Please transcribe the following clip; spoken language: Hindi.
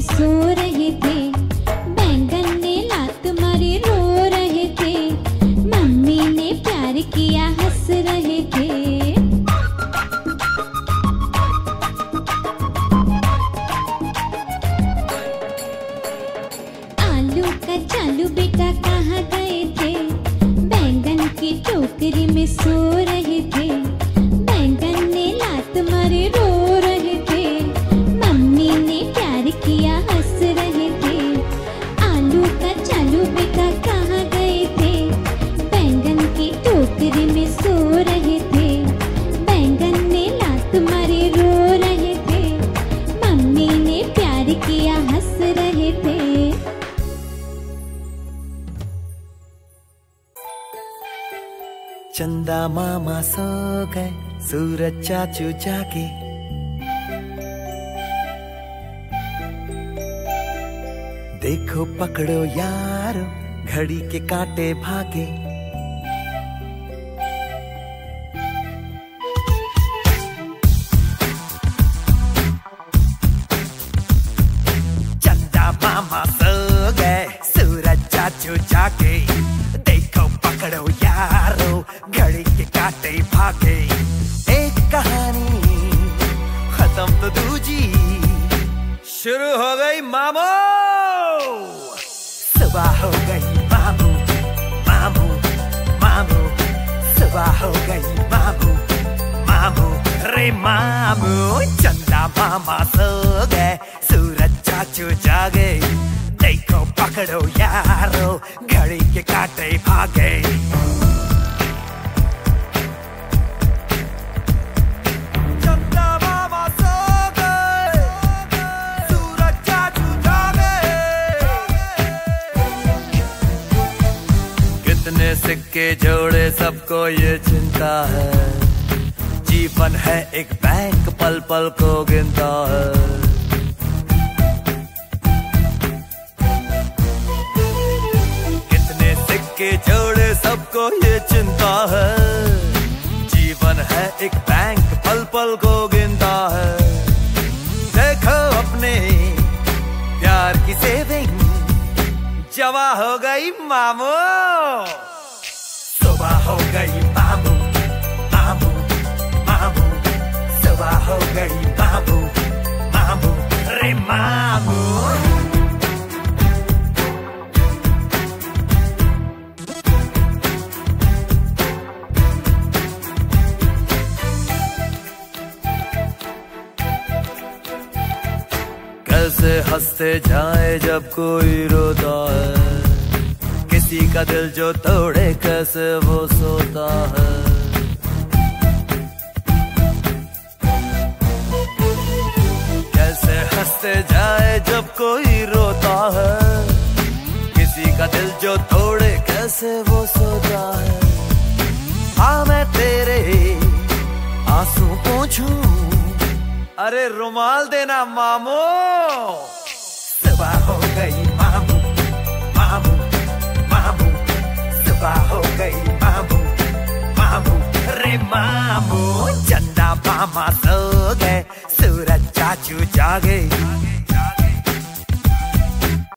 सो रहे थे। बैंगन ने लात मारी रो रहे थे मम्मी ने प्यार किया, हंस रहे थे। आलू का चालू बेटा कहाँ गए थे? बैंगन की टोकरी में सो रहे चंदा मामा सो गए, सूरज चाचू जागे। देखो, पकड़ो यारो, घड़ी के कांटे भागे। चंदा मामा सो गए, सूरज चाचू जागे। देखो, पकड़ो यारो घड़ी के काटे भागे। एक कहानी खत्म तो दूजी। शुरू हो गई मामो। सुबह हो गई मामू। मामू मामू। सुबह हो गई मामू। मामू, रे मामू। चंदा मामा सो गए। सूरज चाचू जागे। देखो पकड़ो यारो। घड़ी के काटे भागे। सिक्के जोड़े सबको ये चिंता है। जीवन है एक बैंक पल पल को गिनता है। कितने सिक्के जोड़े सबको ये चिंता है। जीवन है एक बैंक पल पल को गिनता है। देखो अपने प्यार की सेविंग, जवा हो गई मामू। सुबह हो गई मामू मामू मामू सुबह हो गई मामू मामू रे कैसे हँसते जाए जब कोई रोता है? किसी का दिल जो तोड़े कैसे वो सोता है। कैसे हँसते जाए जब कोई रोता है। किसी का दिल जो तोड़े कैसे वो सोता है। हाँ मैं तेरे आँसू पूछूँ। अरे, रुमाल देना मामो। सुबह हो गई मामू सो गए सूरज चाचू जागे।